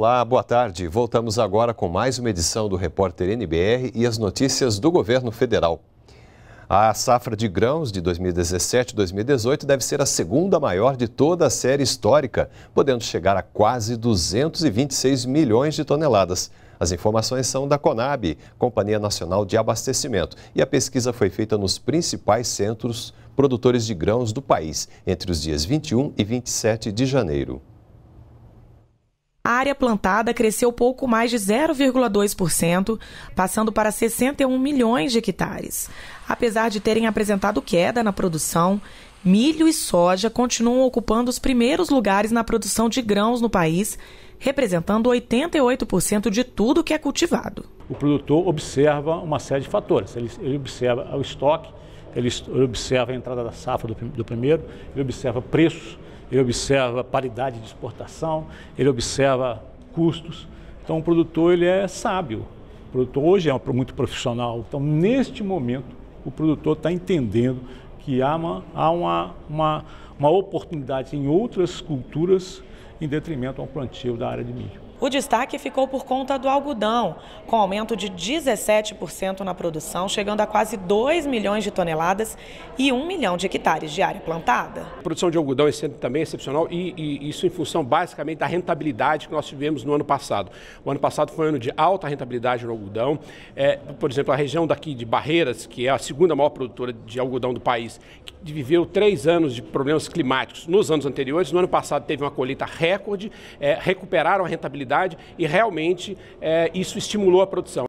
Olá, boa tarde. Voltamos agora com mais uma edição do Repórter NBR e as notícias do governo federal. A safra de grãos de 2017-2018 deve ser a segunda maior de toda a série histórica, podendo chegar a quase 226 milhões de toneladas. As informações são da Conab, Companhia Nacional de Abastecimento, e a pesquisa foi feita nos principais centros produtores de grãos do país, entre os dias 21 e 27 de janeiro a área plantada cresceu pouco mais de 0,2%, passando para 61 milhões de hectares. Apesar de terem apresentado queda na produção, milho e soja continuam ocupando os primeiros lugares na produção de grãos no país, representando 88% de tudo que é cultivado. O produtor observa uma série de fatores. Ele, ele observa o estoque, ele, ele, observa a entrada da safra do, do primeiro, ele observa preços ele observa paridade de exportação, ele observa custos. Então o produtor ele é sábio. O produtor hoje é muito profissional. Então neste momento o produtor está entendendo que há uma, há uma, uma, uma oportunidade em outras culturas em detrimento ao plantio da área de milho. O destaque ficou por conta do algodão, com aumento de 17% na produção, chegando a quase 2 milhões de toneladas e 1 milhão de hectares de área plantada. A produção de algodão ano também é excepcional e, e, isso em função basicamente da rentabilidade que nós tivemos no ano passado. O ano passado foi um ano de alta rentabilidade no algodão. É, por exemplo, a região daqui de Barreiras, que é a segunda maior produtora de algodão do país, que viveu três anos de problemas climáticos nos anos anteriores. No ano passado teve uma colheita recorde, é, recuperaram a rentabilidade e realmente é, isso estimulou a produção.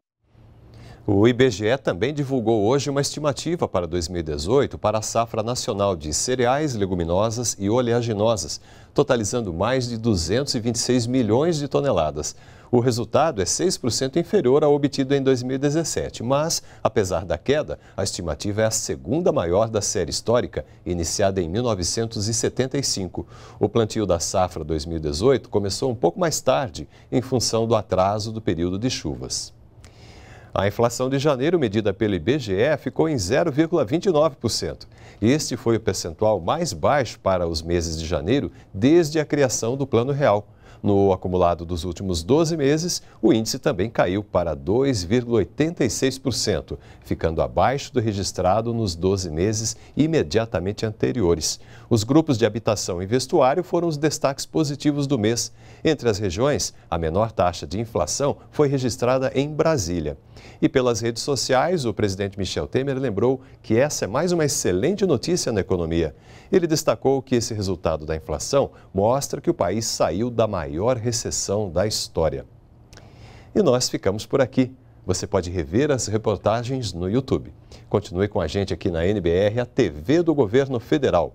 O IBGE também divulgou hoje uma estimativa para 2018 para a safra nacional de cereais, leguminosas e oleaginosas, totalizando mais de 226 milhões de toneladas. O resultado é 6% inferior ao obtido em 2017, mas, apesar da queda, a estimativa é a segunda maior da série histórica, iniciada em 1975. O plantio da safra 2018 começou um pouco mais tarde, em função do atraso do período de chuvas. A inflação de janeiro, medida pelo IBGE, ficou em 0,29%. Este foi o percentual mais baixo para os meses de janeiro desde a criação do Plano Real. No acumulado dos últimos 12 meses, o índice também caiu para 2,86%, ficando abaixo do registrado nos 12 meses imediatamente anteriores. Os grupos de habitação e vestuário foram os destaques positivos do mês. Entre as regiões, a menor taxa de inflação foi registrada em Brasília. E pelas redes sociais, o presidente Michel Temer lembrou que essa é mais uma excelente notícia na economia. Ele destacou que esse resultado da inflação mostra que o país saiu da maior recessão da história. E nós ficamos por aqui. Você pode rever as reportagens no YouTube. Continue com a gente aqui na NBR, a TV do Governo Federal.